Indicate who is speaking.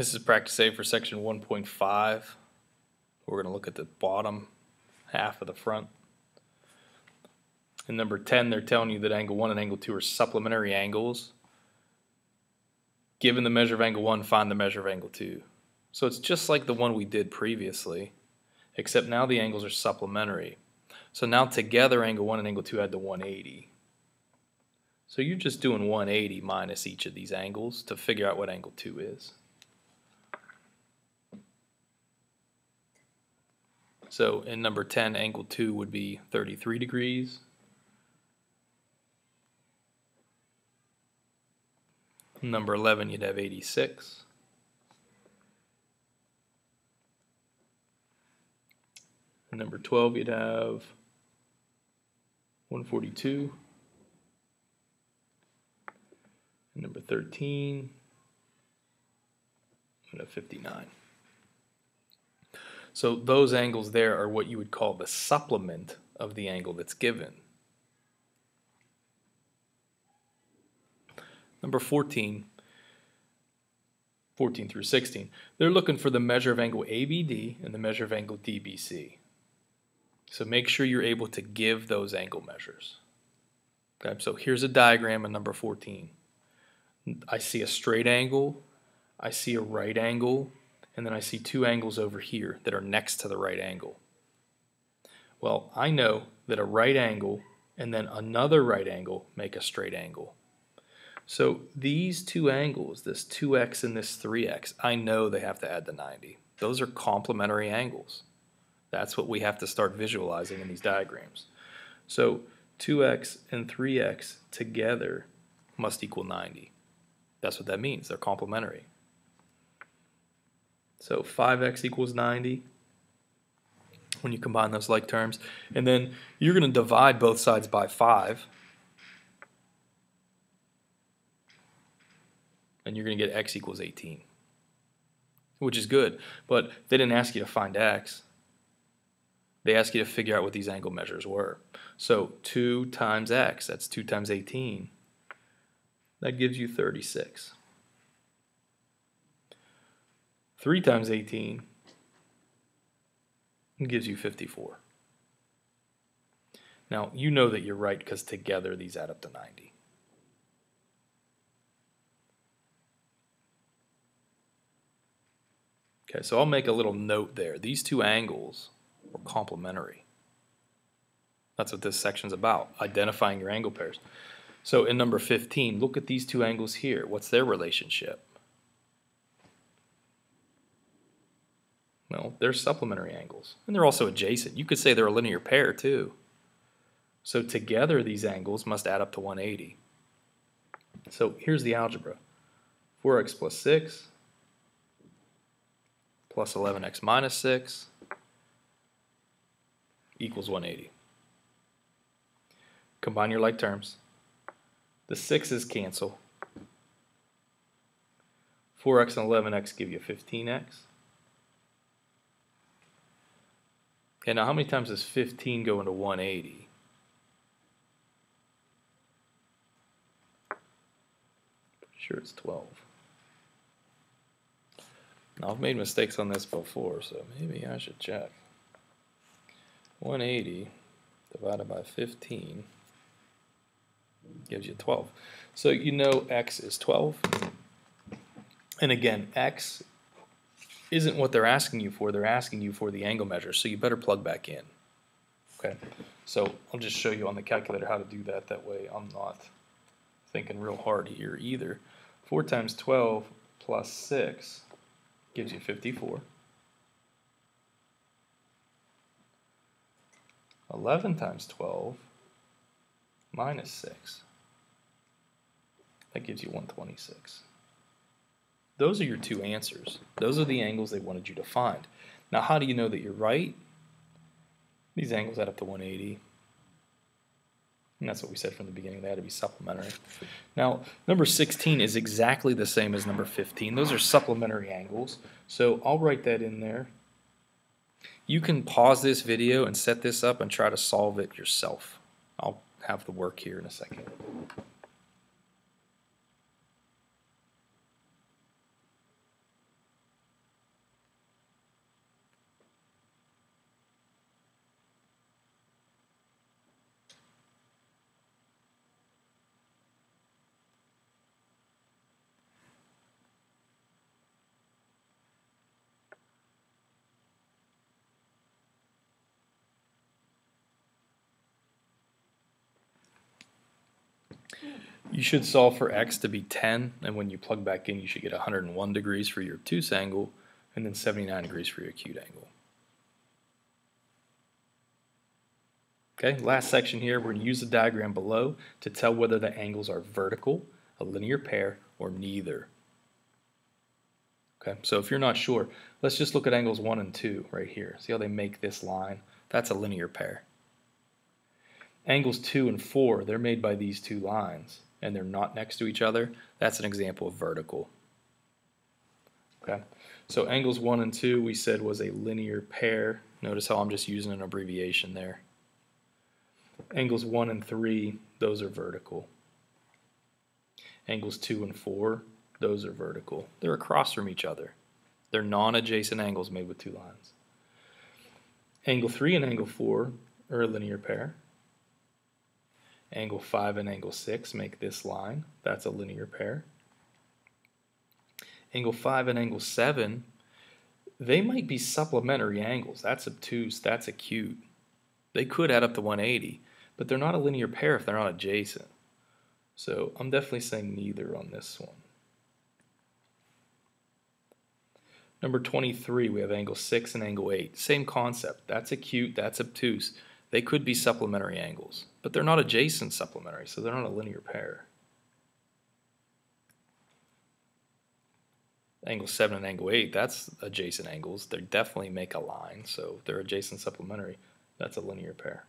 Speaker 1: This is practice A for section 1.5. We're going to look at the bottom half of the front. In number 10, they're telling you that angle 1 and angle 2 are supplementary angles. Given the measure of angle 1, find the measure of angle 2. So it's just like the one we did previously, except now the angles are supplementary. So now together angle 1 and angle 2 add to 180. So you're just doing 180 minus each of these angles to figure out what angle 2 is. So in number 10, angle 2 would be 33 degrees. Number 11, you'd have 86. Number 12, you'd have 142. Number 13, you'd have 59. So those angles there are what you would call the supplement of the angle that's given. Number 14, 14 through 16, they're looking for the measure of angle ABD and the measure of angle DBC. So make sure you're able to give those angle measures. Okay, so here's a diagram in number 14. I see a straight angle, I see a right angle, and then I see two angles over here that are next to the right angle. Well, I know that a right angle and then another right angle make a straight angle. So these two angles, this 2x and this 3x, I know they have to add to 90. Those are complementary angles. That's what we have to start visualizing in these diagrams. So 2x and 3x together must equal 90. That's what that means. They're complementary. So 5x equals 90 when you combine those like terms. And then you're going to divide both sides by 5. and you're going to get x equals 18, which is good. But they didn't ask you to find x. They asked you to figure out what these angle measures were. So 2 times x, that's 2 times 18. That gives you 36. 3 times 18 gives you 54. Now, you know that you're right because together these add up to 90. Okay, so I'll make a little note there. These two angles are complementary. That's what this section's about, identifying your angle pairs. So in number 15, look at these two angles here. What's their relationship? Well, they're supplementary angles, and they're also adjacent. You could say they're a linear pair too. So together these angles must add up to 180. So here's the algebra. 4x plus 6 plus 11x minus 6 equals 180. Combine your like terms. The 6's cancel. 4x and 11x give you 15x. Okay, now how many times does 15 go into 180? Sure, it's 12. Now, I've made mistakes on this before, so maybe I should check. 180 divided by 15 gives you 12. So you know x is 12. And again, x isn't what they're asking you for. They're asking you for the angle measure, so you better plug back in. Okay, so I'll just show you on the calculator how to do that. That way I'm not thinking real hard here either. 4 times 12 plus 6 gives you 54. 11 times 12 minus 6. That gives you 126. Those are your two answers. Those are the angles they wanted you to find. Now, how do you know that you're right? These angles add up to 180. And that's what we said from the beginning. They had to be supplementary. Now, number 16 is exactly the same as number 15. Those are supplementary angles. So I'll write that in there. You can pause this video and set this up and try to solve it yourself. I'll have the work here in a second. You should solve for x to be 10, and when you plug back in, you should get 101 degrees for your obtuse angle, and then 79 degrees for your acute angle. Okay, last section here, we're going to use the diagram below to tell whether the angles are vertical, a linear pair, or neither. Okay, so if you're not sure, let's just look at angles 1 and 2 right here. See how they make this line? That's a linear pair. Angles 2 and 4, they're made by these two lines, and they're not next to each other. That's an example of vertical. Okay, so angles 1 and 2 we said was a linear pair. Notice how I'm just using an abbreviation there. Angles 1 and 3, those are vertical. Angles 2 and 4, those are vertical. They're across from each other. They're non-adjacent angles made with two lines. Angle 3 and angle 4 are a linear pair. Angle 5 and angle 6 make this line. That's a linear pair. Angle 5 and angle 7, they might be supplementary angles. That's obtuse, that's acute. They could add up to 180, but they're not a linear pair if they're not adjacent. So I'm definitely saying neither on this one. Number 23, we have angle 6 and angle 8. Same concept. That's acute, that's obtuse. They could be supplementary angles, but they're not adjacent supplementary, so they're not a linear pair. Angle 7 and angle 8, that's adjacent angles. They definitely make a line, so they're adjacent supplementary. That's a linear pair.